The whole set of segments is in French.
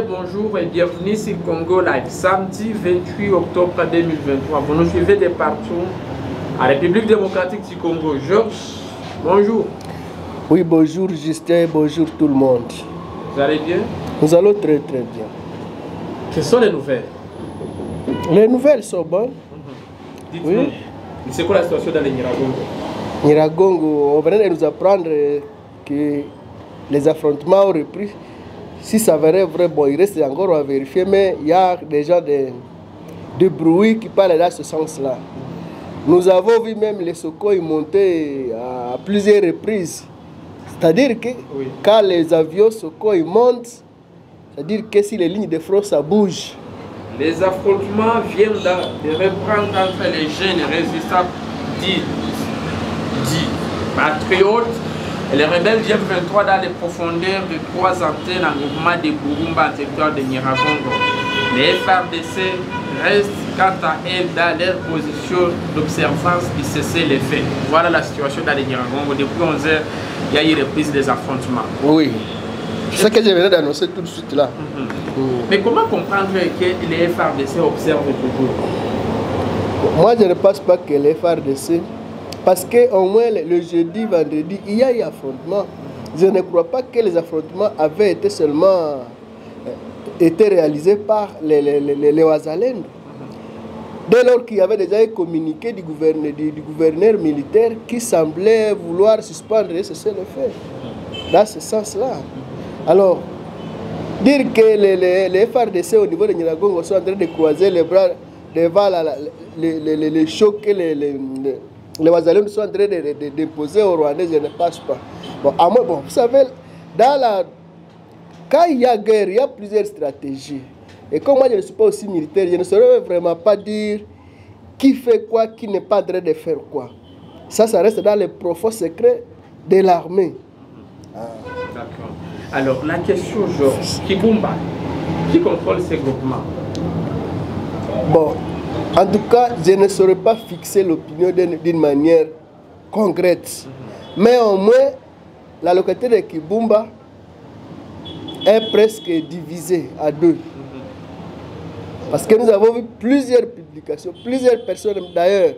bonjour et bienvenue sur Congo Live. Samedi 28 octobre 2023. Vous nous suivez de partout à République démocratique du Congo. Georges, bonjour. Oui, bonjour Justin, bonjour tout le monde. Vous allez bien? Nous allons très très bien. Quelles sont les nouvelles Les nouvelles sont bonnes. Dites-nous. Oui. C'est quoi la situation dans les Niragongo Niragongo, on venait de nous apprendre que les affrontements ont repris. Si ça serait vrai, bon, il reste encore à vérifier, mais il y a déjà des, des bruits qui parlent dans ce sens-là. Nous avons vu même les Sokoi monter à plusieurs reprises. C'est-à-dire que Oui. quand les avions Sokoi montent, c'est-à-dire que si les lignes de front ça bouge, Les affrontements viennent de reprendre entre les jeunes résistants dits, dits patriotes et les rebelles du M23 dans les profondeurs de trois antennes en mouvement de Burumba en territoire de Niragongo. Les FRDC restent quant à elles dans leur position d'observance du cessez-le-feu. Voilà la situation dans les Niragongo. Depuis 11 heures, il y a eu reprise des affrontements. oui. C'est ce que je venais d'annoncer tout de suite là. Mm. Mais comment comprendre que les FRDC observent toujours? Moi, je ne pense pas que les FARDC, parce qu'au moins le, jeudi, vendredi, il y a eu affrontement. Je ne crois pas que les affrontements avaient été seulement euh, été réalisés par les, les, les, les. Dès lors qu'il y avait déjà un communiqué du gouverneur, du, du gouverneur militaire qui semblait vouloir suspendre le fait. Dans ce sens-là. Alors, dire que les, les, les FRDC au niveau de Niragongo sont en train de croiser les bras devant la- la- les, les, les, les chocs que les, les, sont en train de, de, de déposer aux Rwandais, je ne pense pas. Bon, à moins, bon, vous savez, dans la, quand il y a guerre, il y a plusieurs stratégies. Et comme moi je ne suis pas aussi militaire, je ne saurais vraiment pas dire qui fait quoi, qui n'est pas en train de faire quoi. Ça, ça reste dans les profonds secrets de l'armée. D'accord. Alors, la question, Georges, Kibumba, qui contrôle ces groupements? Bon, en tout cas, je ne saurais pas fixer l'opinion d'une manière concrète. Mais au moins, la localité de Kibumba est presque divisée à deux. Parce que nous avons vu plusieurs publications, plusieurs personnes d'ailleurs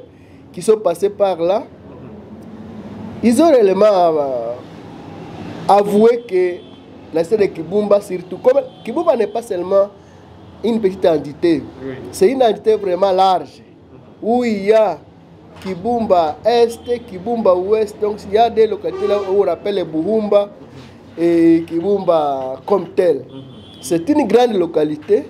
qui sont passées par là. Ils ont réellement euh, avoué que la cité de Kibumba, surtout, comme Kibumba n'est pas seulement une petite entité, Oui. c'est une entité vraiment large où il y a Kibumba Est, Kibumba Ouest, donc il y a des localités là où on appelle les Buhumba et Kibumba comme tel. C'est une grande localité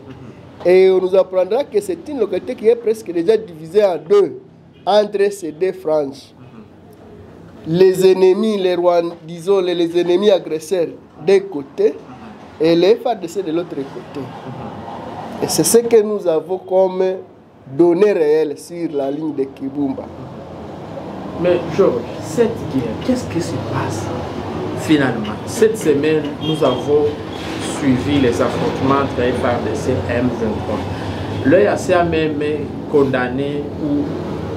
et on nous apprendra que c'est une localité qui est presque déjà divisée en deux entre ces deux franges. Les ennemis, les Rwandais, disons les, les ennemis agresseurs d'un côté et les FARDC de l'autre côté. Et c'est ce que nous avons comme données réelles sur la ligne de Kibumba. Mais Georges, cette guerre, qu'est-ce qui se passe finalement? Cette semaine, nous avons suivi les affrontements entre FRDC et M23. L'EAC a même condamné ou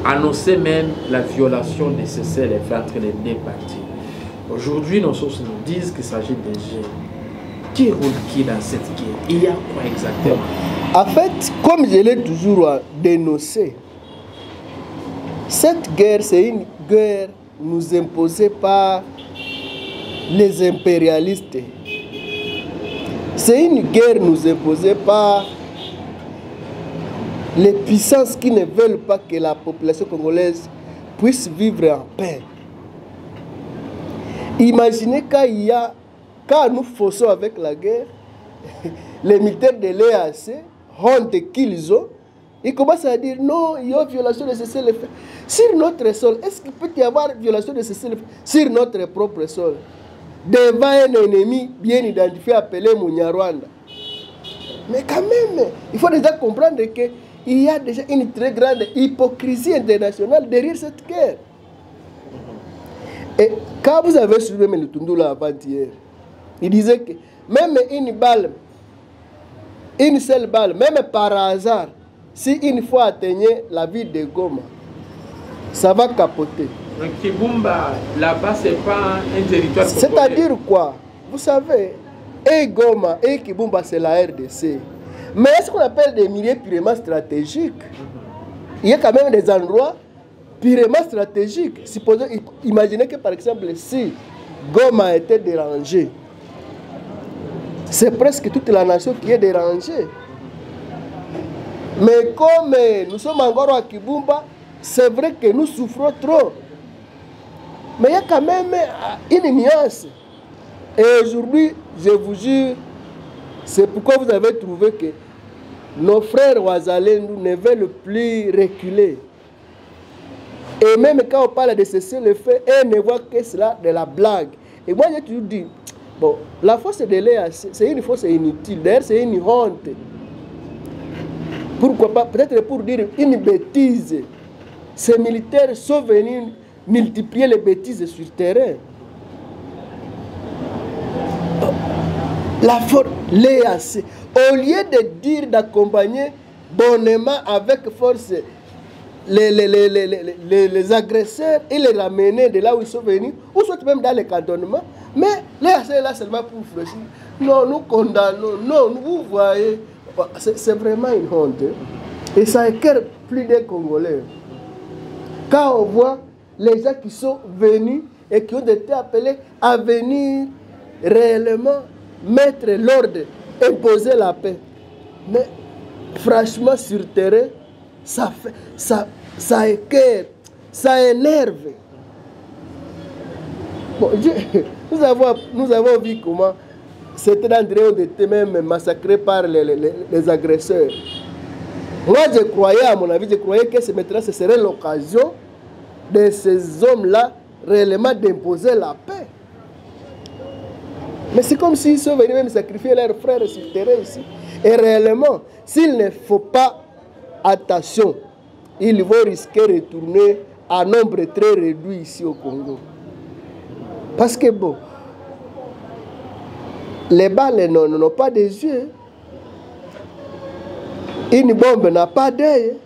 annoncé même la violation nécessaire entre les deux parties. Aujourd'hui, nos sources nous disent qu'il s'agit de jeunes. Qui roule qui dans cette guerre Il y a quoi exactement? En fait, comme je l'ai toujours dénoncé, cette guerre, c'est une guerre nous imposée par les impérialistes. C'est une guerre nous imposée par les puissances qui ne veulent pas que la population congolaise puisse vivre en paix. Imaginez quand y a, quand nous forçons avec la guerre, les militaires de l'EAC, honte qu'ils ont, ils commencent à dire non, il y a violation de cessez-le-feu. Sur notre sol, est-ce qu'il peut y avoir violation de cessez-le-feu sur notre propre sol Devant un ennemi bien identifié appelé Munyarwanda. Mais quand même, il faut déjà comprendre qu'il y a déjà une très grande hypocrisie internationale derrière cette guerre. Et quand vous avez suivi le Tundula avant-hier, il disait que même une balle une seule balle, même par hasard, si une fois atteignait la ville de Goma, ça va capoter. Donc, Kibumba, là-bas, c'est pas un territoire. C'est-à-dire quoi? Vous savez, et Goma et Kibumba, c'est la RDC. Mais ce qu'on appelle des milieux purement stratégiques, il y a quand même des endroits purement stratégiques. Supposez, imaginez que par exemple, si Goma était dérangé, c'est presque toute la nation qui est dérangée. Mais comme nous sommes encore à Kibumba, c'est vrai que nous souffrons trop. Mais il y a quand même euh, une nuance. Et aujourd'hui, je vous jure, c'est pourquoi vous avez trouvé que nos frères Ouazalendou ne veulent plus reculer. Et même quand on parle de cesser le fait, eux ne voient que cela de la blague. Et moi, j'ai toujours dit, bon, la force de l'air, c'est une force inutile. D'ailleurs, c'est une honte. Pourquoi pas? Peut-être pour dire une bêtise. Ces militaires sont venus multiplier les bêtises sur le terrain. La force, l'EAC, au lieu de dire d'accompagner bonnement avec force les, les, les, les, les- les- les agresseurs et les ramener de là où ils sont venus, ou soit même dans les cantonnements, mais l'EAC est là seulement pour fléchir. Non, nous condamnons, non, vous voyez, c'est vraiment une honte. hein. Et ça écœure plus des Congolais. Quand on voit les gens qui sont venus et qui ont été appelés à venir réellement mettre l'ordre, imposer la paix. Mais franchement, sur terrain, ça, fait, ça, ça écœure, ça énerve. Bon, nous, avons, nous avons vu comment c'était André ont été même massacrés par les, les- agresseurs. Moi, je croyais, à mon avis, je croyais que ce maintenant, ce serait l'occasion de ces hommes-là réellement d'imposer la paix. Mais c'est comme s'ils sont venus même sacrifier leurs frères sur le terrain ici. Et réellement, s'il ne faut pas attention, ils vont risquer de retourner à nombre très réduit ici au Congo. Parce que bon, les balles n'ont pas des yeux. Une bombe n'a pas d'œil.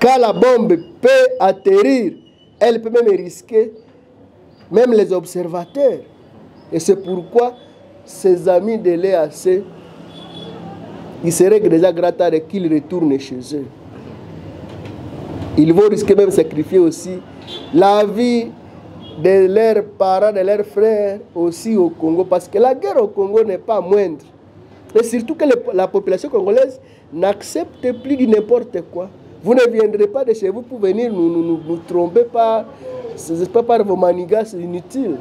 Quand la bombe peut atterrir, elle peut même risquer même les observateurs. Et c'est pourquoi ces amis de l'EAC, il serait déjà grattard qu'ils retournent chez eux. Ils vont risquer même sacrifier aussi la vie de leurs parents, de leurs frères aussi au Congo. Parce que la guerre au Congo n'est pas moindre. Et surtout que la population congolaise n'accepte plus de n'importe quoi. Vous ne viendrez pas de chez vous pour venir nous, nous, nous, nous tromper par, par vos manigas inutiles.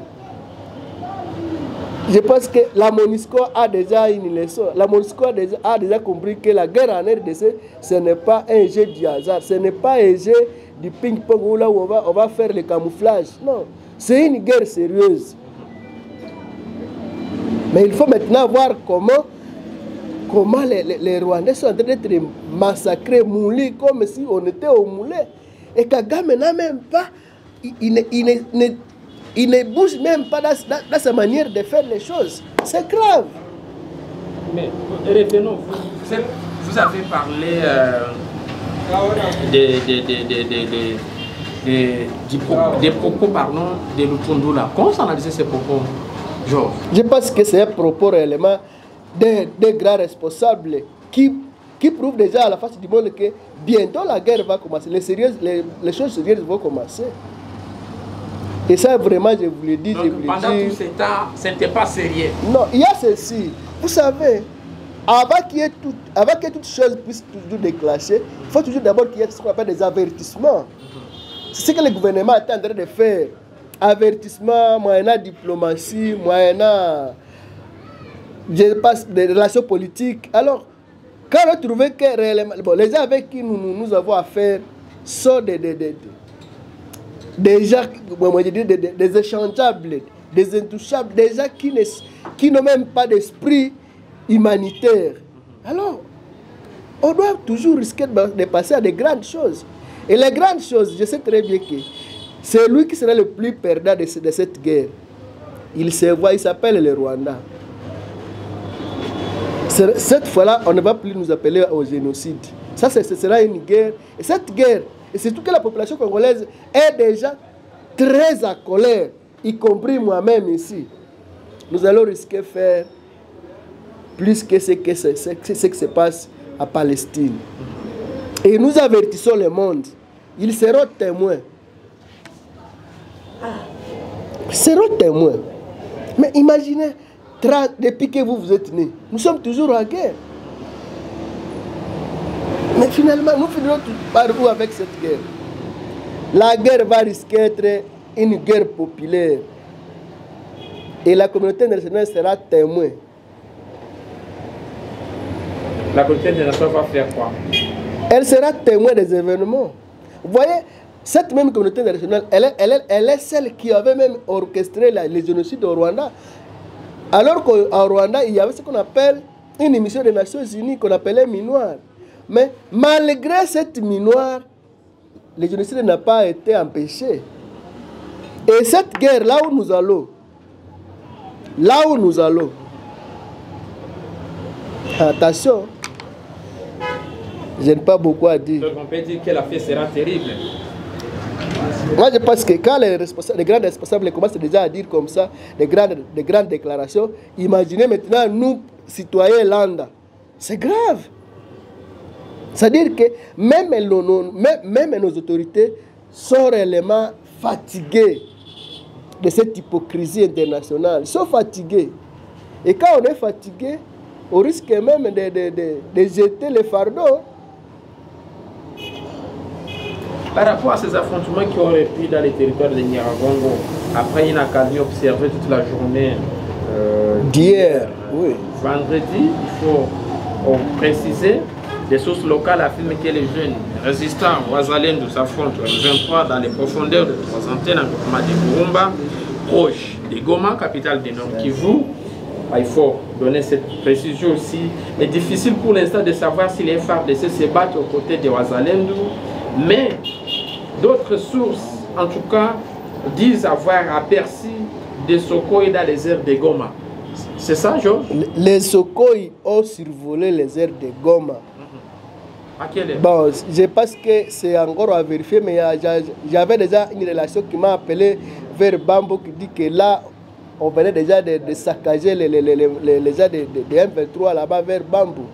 Je pense que la MONUSCO a déjà une leçon. La MONUSCO a déjà, compris que la guerre en RDC, ce n'est pas un jeu du hasard. Ce n'est pas un jeu du ping-pong où, là on, va, on va faire le camouflage. Non, c'est une guerre sérieuse. Mais il faut maintenant voir comment, comment les, Rwandais sont en train d'être massacrés, moulés, comme si on était au moulin. Et Kagame n'a même pas, il ne bouge même pas dans, dans- dans sa manière de faire les choses. C'est grave. Mais revenons, Vous avez parlé euh, des, des, des, propos pardon, de Lutundu là. Comment vous analysez ces propos, Georges? Je pense que c'est un propos réellement des, des grands responsables qui, qui prouvent déjà à la face du monde que bientôt la guerre va commencer. Les, sérieuses, les, les choses sérieuses vont commencer. Et ça, vraiment, je vous le dis, je vous le pendant dis. tout ce temps, ce n'était pas sérieux. Non, il y a ceci. Vous savez, avant, qu'il y ait tout, avant que toute chose puisse toujours déclencher, il faut toujours d'abord qu'il y ait ce qu'on appelle des avertissements. C'est ce que le gouvernement est en train de faire. Avertissement, moyennant diplomatie, moyennant je passe des relations politiques. Alors, quand on a trouvé que réellement, bon, les gens avec qui nous, nous, nous avons affaire sont des, des, des, des- gens, moi, je dis des, des, échangeables, des intouchables, des gens qui ne- qui n'ont même pas d'esprit humanitaire. Alors, on doit toujours risquer de, passer à des grandes choses. Et les grandes choses, je sais très bien que c'est lui qui sera le plus perdant de, de cette guerre. Il se voit, il s'appelle le Rwanda. ce- cette fois-là, on ne va plus nous appeler au génocide. Ça, ce sera une guerre. Et cette guerre, et surtout que la population congolaise est déjà très à colère, y compris moi-même ici. Nous allons risquer de faire plus que ce que, ce qui se passe à Palestine. Et nous avertissons le monde. Ils seront témoins. Ils seront témoins. Mais imaginez, depuis que vous vous êtes nés, nous sommes toujours en guerre. Mais finalement, nous finirons par où avec cette guerre? La guerre va risquer d'être une guerre populaire. Et la communauté internationale sera témoin. La communauté internationale va faire quoi? Elle sera témoin des événements. Vous voyez, cette même communauté internationale, elle est, elle est- elle est celle qui avait même orchestré la- les génocides au Rwanda. Alors qu'au Rwanda, il y avait ce qu'on appelle une émission des Nations Unies qu'on appelait Minoir. Mais malgré cette Minoir, le génocide n'a pas été empêché. Et cette guerre, là où nous allons, là où nous allons, attention, je n'ai pas beaucoup à dire. Donc on peut dire que la fête sera terrible. Moi, je pense que quand les, responsables, les grands responsables commencent déjà à dire comme ça, des grandes, des grandes déclarations, imaginez maintenant nous, citoyens lambda. C'est grave. C'est-à-dire que même nos, même, même nos autorités sont réellement fatiguées de cette hypocrisie internationale. Ils sont fatigués. Et quand on est fatigué, on risque même de, de, de, de jeter le fardeau. Par rapport à ces affrontements qui auraient pu dans les territoires de Nyiragongo, après une académie observée toute la journée euh, D'hier, oui. vendredi, il faut euh, préciser, des sources locales affirment que les jeunes résistants Ouazalendo s'affrontent le 23 dans les profondeurs de trois antennes en groupement de Burumba, proche de Goma, capitale du Nord Kivu. Il faut donner cette précision aussi. Il est difficile pour l'instant de savoir si les FARDC se battent aux côtés de Ouazalendo, mais d'autres sources, en tout cas, disent avoir aperçu des Sokoy dans les airs de Goma. C'est ça, Georges? Les Sokoi ont survolé les aires de Goma. À quelle Bon, je pense que c'est encore à vérifier, mais j'avais déjà une relation qui m'a appelé vers Bambo qui dit que là, on venait déjà de, saccager les, les, les, les, gens de, de, de M23 là-bas vers Bambou.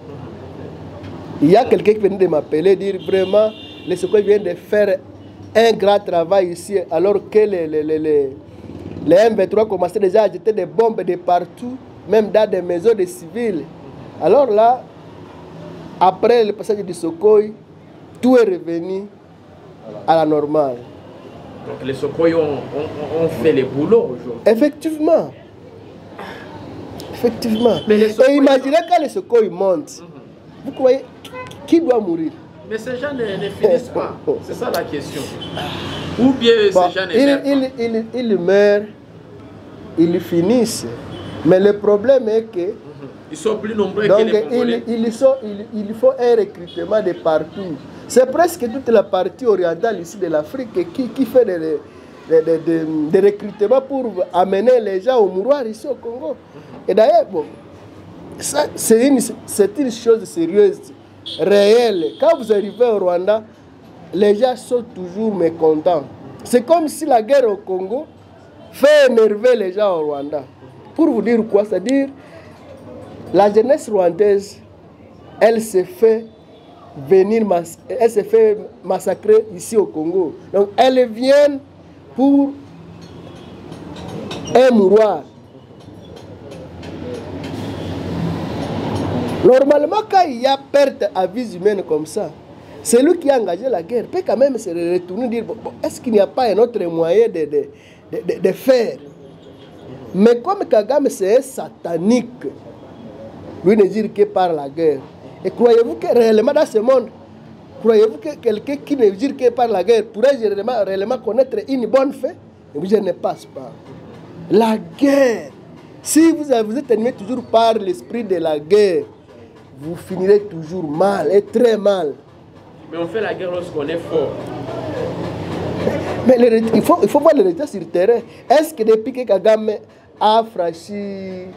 Il y a quelqu'un qui venait de m'appeler, dire vraiment, les secours viennent de faire un grand travail ici, alors que les, les, les, les M23 commençaient déjà à jeter des bombes de partout, même dans des maisons de civils. Alors là, après le passage du Sokoy, tout est revenu à la normale. Donc les Sokoy ont, ont- ont fait le boulot aujourd'hui. Effectivement. Effectivement. Mais les Sokoy- Et imaginez quand les Sokoy montent, vous croyez qui doit mourir? Mais ces gens ne, ne finissent pas. C'est ça la question. Ou bien Bon, ces gens ne ils, meurent pas. ils, ils, ils meurent, ils finissent. Mais le problème est que Ils sont plus nombreux donc, que les Congolais. il, il, sont- il- il faut un recrutement de partout. C'est presque toute la partie orientale ici de l'Afrique qui, qui fait des, des, des- des- des recrutements pour amener les gens au mouroir ici au Congo. Et d'ailleurs, bon, c'est une, c'est une chose sérieuse, réelle. Quand vous arrivez au Rwanda, les gens sont toujours mécontents. C'est comme si la guerre au Congo fait énerver les gens au Rwanda. Pour vous dire quoi C'est-à-dire, la jeunesse rwandaise, elle se fait venir, elle se fait massacrer ici au Congo. Donc, elles viennent pour un mouroir. Normalement, quand il y a perte à vie humaine comme ça, celui qui a engagé la guerre peut quand même se retourner et dire bon, est-ce qu'il n'y a pas un autre moyen de, de, de- de- faire Mais comme Kagame, c'est satanique, lui ne dire que par la guerre. Et croyez-vous que réellement dans ce monde, croyez-vous que quelqu'un qui ne dire que par la guerre pourrait réellement, réellement connaître une bonne fait Je ne passe pas. La guerre, si vous, êtes animé toujours par l'esprit de la guerre, vous finirez toujours mal, et très mal. Mais on fait la guerre lorsqu'on est fort. Mais il, faut, il faut voir le résultat sur le terrain. Est-ce que depuis que Kagame a franchi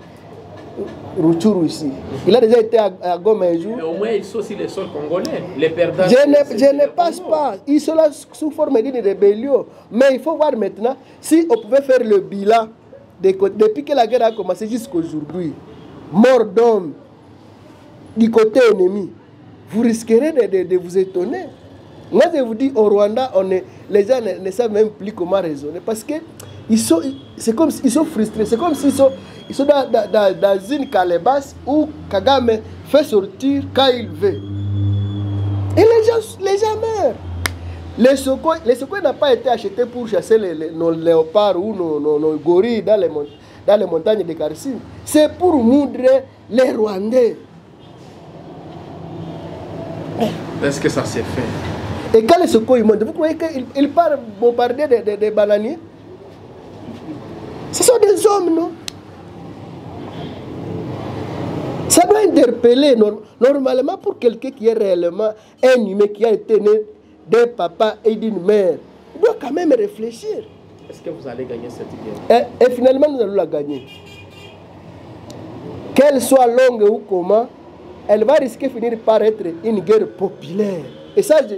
Rutshuru ici. Il a déjà été à, à Goma un jour. Mais au moins, ils sont aussi les sols congolais. Les perdants. Je ne, je ne passe pas. Ils sont là sous forme d'une rébellion. Mais il faut voir maintenant si on pouvait faire le bilan depuis que la guerre a commencé jusqu'aujourd'hui. Mort d'hommes du côté ennemi. Vous risquerez de, de- de vous étonner. Moi, je vous dis, au Rwanda, on est, les gens ne, ne savent même plus comment raisonner. Parce que ils sont, c'est comme s'ils sont frustrés. C'est comme s'ils sont, ils sont dans, dans- dans- dans une calebasse où Kagame fait sortir quand il veut. Et les gens, les gens meurent. Les Sokoi, les n'ont pas été achetés pour chasser les, les- nos léopards ou nos, nos- nos gorilles dans les, mon- dans les montagnes de Karsim. C'est pour moudrer les Rwandais. Est-ce que ça s'est fait? Et quand les Sokoi montent, vous croyez qu'ils ils partent bombarder des, des- des bananiers? Ce sont des hommes, non? Ça doit interpeller norm- normalement pour quelqu'un qui est réellement un humain qui a été né d'un papa et d'une mère. Il doit quand même réfléchir. Est-ce que vous allez gagner cette guerre? Et, et finalement, nous allons la gagner. Qu'elle soit longue ou comment, elle va risquer de finir par être une guerre populaire. Et ça, je-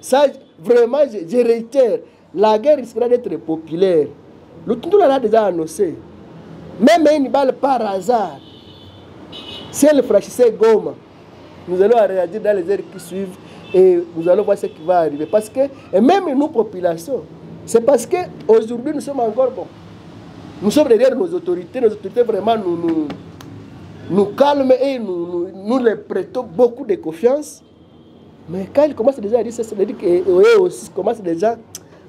ça vraiment, je, je réitère, la guerre risquera d'être populaire. Le Tundula l'a déjà annoncé. Même une balle par hasard, si elle franchissait Goma, nous allons réagir dans les heures qui suivent et nous allons voir ce qui va arriver. Parce que, et même nous, population, c'est parce qu'aujourd'hui, nous sommes encore bons. Nous sommes derrière nos autorités. Nos autorités vraiment nous, nous, calment et nous, nous, les prêtons beaucoup de confiance. Mais quand ils commencent déjà à dire ça, ça veut dire aussi commencent déjà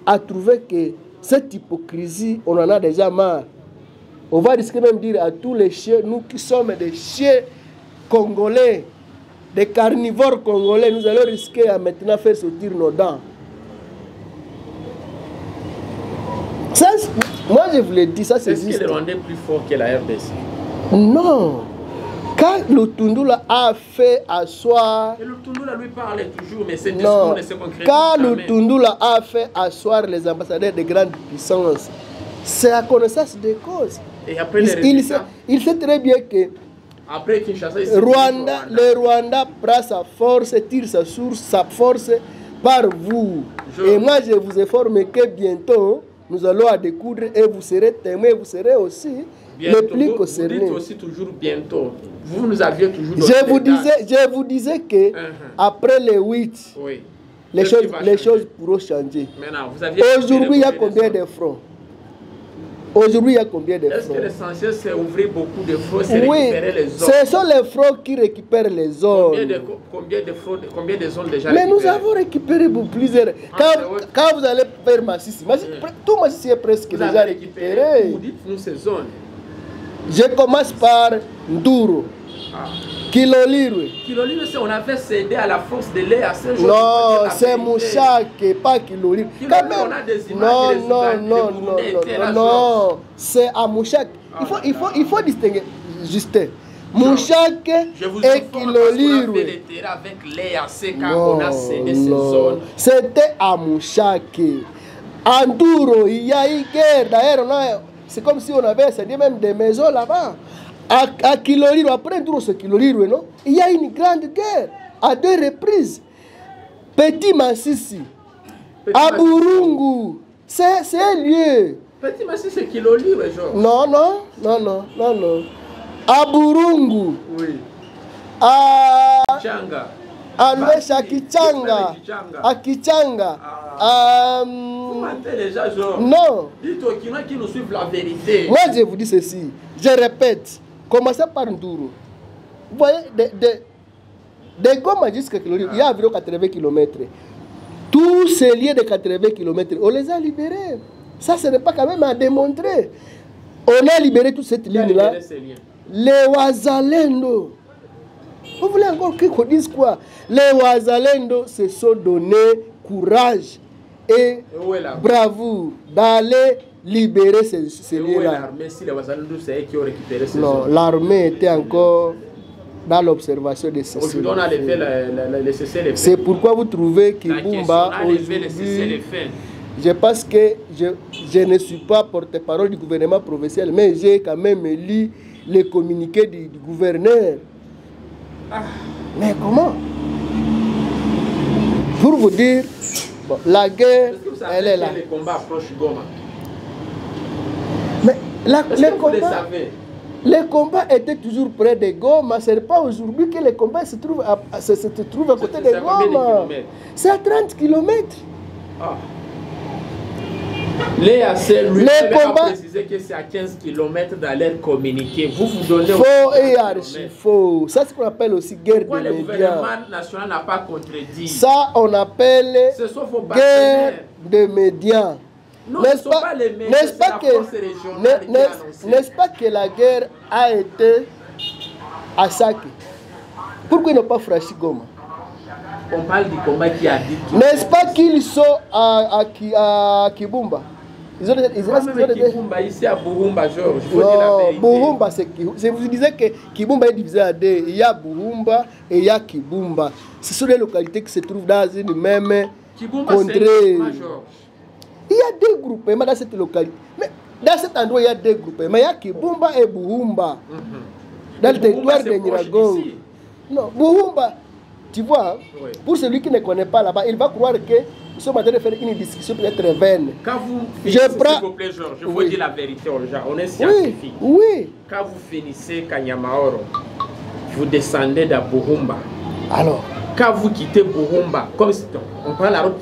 à trouver que cette hypocrisie, on en a déjà marre. On va risquer même de dire à tous les chiens, nous qui sommes des chiens congolais, des carnivores congolais, nous allons risquer à maintenant faire sortir nos dents. Ça, c'est- moi je vous l'ai dit, ça c'est Est-ce que juste. le Rwanda est plus fort que la RDC Non. Quand le Tundula a fait asseoir. Et le Tundula lui parlait toujours, mais Non. discours ne se Quand le. Tundula a fait asseoir les ambassadeurs de grandes puissances, c'est à connaissance des causes. Et après Il, les il sait, résultats, il sait très bien que après Kinshasa, Rwanda, le Rwanda prend sa force, tire sa source, sa force par vous. Je- Et moi, je vous informe que bientôt, nous allons à découdre et vous serez témoins, vous serez aussi Bientôt, les plus vous, vous dites aussi toujours bientôt. Vous nous aviez toujours Je vous, disais, je vous disais que Mhm. après les 8, Oui. les, choses, les changer? choses pourront changer. Aujourd'hui, il y a combien de francs Aujourd'hui, il y a combien de zones. Est-ce que l'essentiel, c'est ouvrir beaucoup de fraudes, c'est Oui, récupérer les zones ce sont les francs qui récupèrent les Combien de, zones. combien de fraudes, combien de zones déjà Mais nous avons récupéré pour plusieurs. Ah, Quand, vous allez faire Massissi, Massi- Oui. tout Massissi est presque Vous déjà récupéré. Vous dites-nous ces zones? Je commence par Nduro, Ah. Kilolirwe. Kilolino, c'est on avait cédé à la force de l'air à Saint-Jean. Non, c'est Mouchak, pas Kilolirwe. Kilolirwe, on a des images Non, des non, non, des non, là, non, non. C'est à Mouchak. Il faut, il faut, il faut distinguer, Justin. Mouchak et Kilolirwe. non. C'était à Mouchake. En Douro, il y a eu guerre. D'ailleurs, on a- c'est comme si on avait cédé même des maisons là-bas. akilolirwa après ndiro sekilolirwe no il y a une grande guerre à deux reprises. Petit masisi aburungu c'est c'est lieu. Petit masisi kilolirwe genre non non non non non non. Aburungu oui. A changa alwes akichanga akichanga ah. um, non. Moi je vous dis ceci. Je répète. Commencez par Nduru. Vous voyez, de, de, de Goma jusqu'à Kilori, il y a environ 80 km. Tous ces lieux de 80 km, on les a libérés. Ça, ce n'est pas quand même à démontrer. On a libéré toute cette ligne-là. liens? Les Wazalendo. Vous voulez encore qu'on dise quoi? Les Wazalendo se sont donné courage et Et bravoure d'aller libérer ces, ces est lieux-là. Non, l'armée était encore dans l'observation de ces Aujourd'hui, on a levé le, le, le cessez-le-feu. C'est pourquoi vous trouvez Kibumba aujourd'hui, je pense que je, je ne suis pas porte-parole du gouvernement provincial, mais j'ai quand même lu les communiqués du, du gouverneur. Ah. Mais comment? Pour vous dire, bon, la guerre, Est-ce que vous savez elle est là. les combats approchent Goma? Mais la- les, le combats, savez? les combats étaient toujours près de Goma. Ce n'est pas aujourd'hui que les combats se trouvent à, à- se, se trouvent à côté C'est- de c'est à combien de Goma. kilomètres? C'est à 30 km. Ah. Les AC lui combats- précisé que c'est à 15 km dans leur communiqué. Vous vous donnez Faux et 30 archi faux. Ça, c'est ce qu'on appelle aussi guerre Pourquoi de le médias. gouvernement national n'a pas contredit? Ça, on appelle guerre partenaires. de médias. N'est-ce pas, pas les n'est-ce que, n'est-ce pas que la guerre a été à Pourquoi ils n'ont pas franchi Goma? On parle du combat qui a dit N'est-ce pas qu'ils sont à, à, à Kibumba? Ils ont, ils ont, ils ont- même Kibumba, ici à Burumba, Georges, Non. Burumba, c'est Je vous disais que Kibumba est divisé en deux. Il y a Burumba et il y a Kibumba. Ce sont des localités qui se trouvent dans une même Kibumba, contrée. y a deux groupements dans cette localité. Mais dans cet endroit, il y a deux groupements. Il y a Kibumba et Burumba. Mhm. Dans le territoire de d'ici. Non, Burumba, tu vois, Oui. pour celui qui ne connaît pas là-bas, il va croire que nous sommes en train de faire une discussion peut-être vaine. Quand vous Je finissez, prends- s'il vous plaît, Georges, Oui. dire la vérité aux gens. On est Oui, scientifique. oui. Quand vous finissez Kanyamaoro, vous descendez dans Burumba. Alors, Quand vous quittez Burumba, comme si on prend la route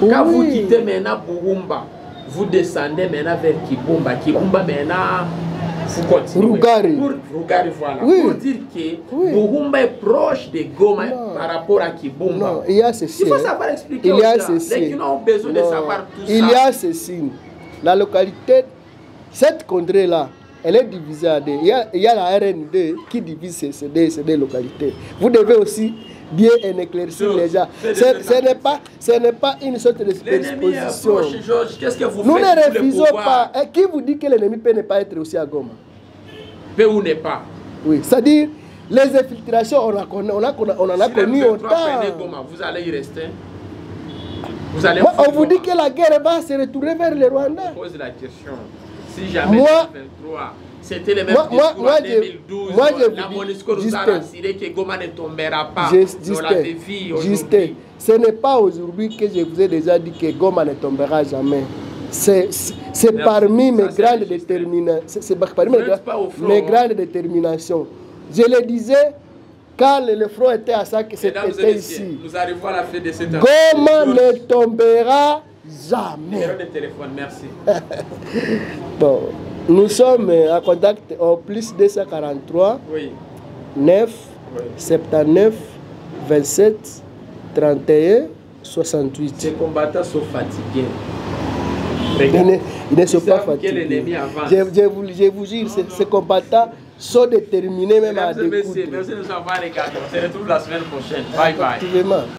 Quand vous quittez maintenant Burumba, vous descendez maintenant vers Kibumba. Kibumba maintenant, vous continuez. Rugari. Pour, Rugari, voilà. Oui. Pour dire que Oui. Burumba est proche de Goma Non. par rapport à Kibumba. non, il y a ceci. Il faut savoir expliquer Il y a ceci. Les qui ont besoin de Non, savoir tout Il ça. y a ceci. La localité, cette contrée-là, elle est divisée en deux. Il y a, il y a la RND qui divise ces, ces deux, ces deux localités. Vous devez aussi bien en éclaircir les gens. Ce n'est pas, ce n'est pas une sorte de superposition. Qu'est-ce que vous Nous faites ne refusons pas. Et qui vous dit que l'ennemi peut ne pas être aussi à Goma? Peut ou n'est pas? Oui, c'est-à-dire, les infiltrations, on, a, connu- on, a, on en a Si connu les 23 autant. Goma, vous allez y rester. Vous allez Moi, on vous dit que la guerre va se retourner vers le Rwanda. Je pose la question. Si jamais Moi- 2023, c'était le même Moi- discours moi, en je- 2012, moi, je la MONUSCO nous a rassuré que Goma ne tombera pas. Justin, aujourd'hui. ce n'est pas aujourd'hui que je vous ai déjà dit que Goma ne tombera jamais. C'est parmi mes grandes déterminations. C'est parmi mes, hein. grandes déterminations. Je le disais quand le, front était à ça, que c'était ici. nous arrivons à la fin de cette Goma ne tombera jamais. merci. Bon, nous sommes en contact au plus 243 Oui, 9 oui. 79 27 31 68. Ces combattants sont fatigués. Ils ne, ils ne sont pas fatigués. Je, je vous, je vous jure, ces, ces combattants sont déterminés même à messieurs, découdre. merci de nous avoir regardés. On se retrouve la semaine prochaine. Bye bye.